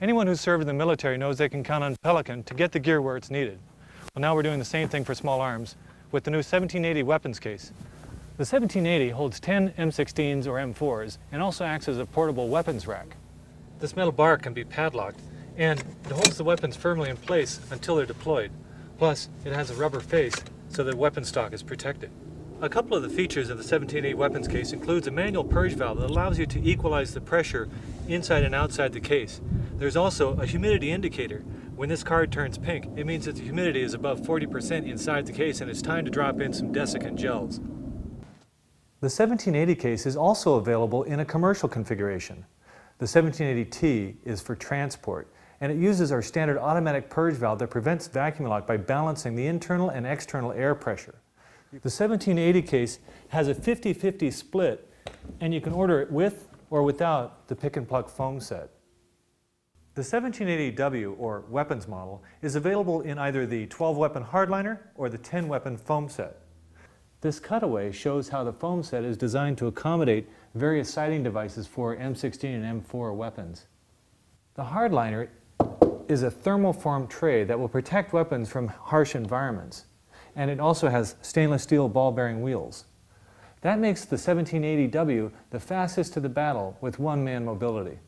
Anyone who's served in the military knows they can count on Pelican to get the gear where it's needed. Well, now we're doing the same thing for small arms with the new 1780 weapons case. The 1780 holds 10 M16s or M4s and also acts as a portable weapons rack. This metal bar can be padlocked and it holds the weapons firmly in place until they're deployed. Plus, it has a rubber face so that weapon stock is protected. A couple of the features of the 1780 weapons case includes a manual purge valve that allows you to equalize the pressure inside and outside the case. There's also a humidity indicator. When this card turns pink, it means that the humidity is above 40% inside the case and it's time to drop in some desiccant gels. The 1780 case is also available in a commercial configuration. The 1780T is for transport, and it uses our standard automatic purge valve that prevents vacuum lock by balancing the internal and external air pressure. The 1780 case has a 50-50 split, and you can order it with or without the pick and pluck foam set. The 1780W, or weapons model, is available in either the 12-weapon hardliner or the 10-weapon foam set. This cutaway shows how the foam set is designed to accommodate various sighting devices for M16 and M4 weapons. The hardliner is a thermoform tray that will protect weapons from harsh environments, and it also has stainless steel ball bearing wheels. That makes the 1780W the fastest to the battle with one-man mobility.